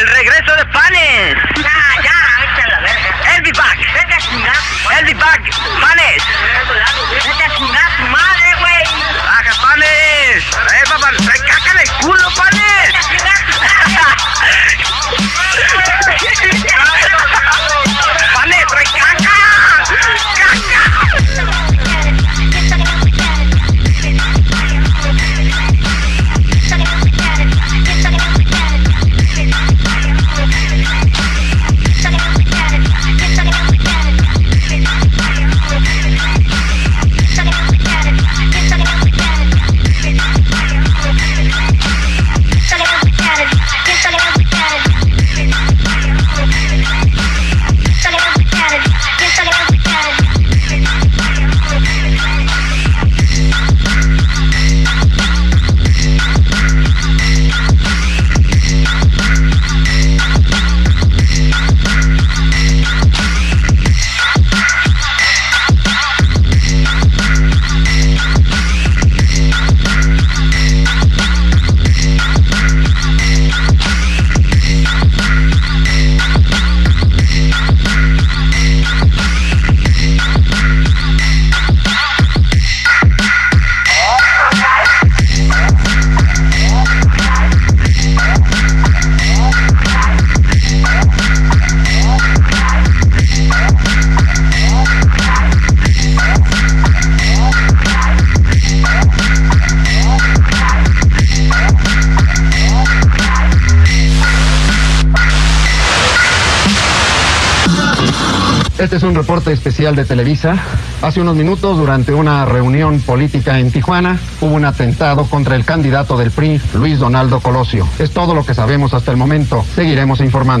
El regreso Este es un reporte especial de Televisa. Hace unos minutos, durante una reunión política en Tijuana, hubo un atentado contra el candidato del PRI, Luis Donaldo Colosio. Es todo lo que sabemos hasta el momento. Seguiremos informando.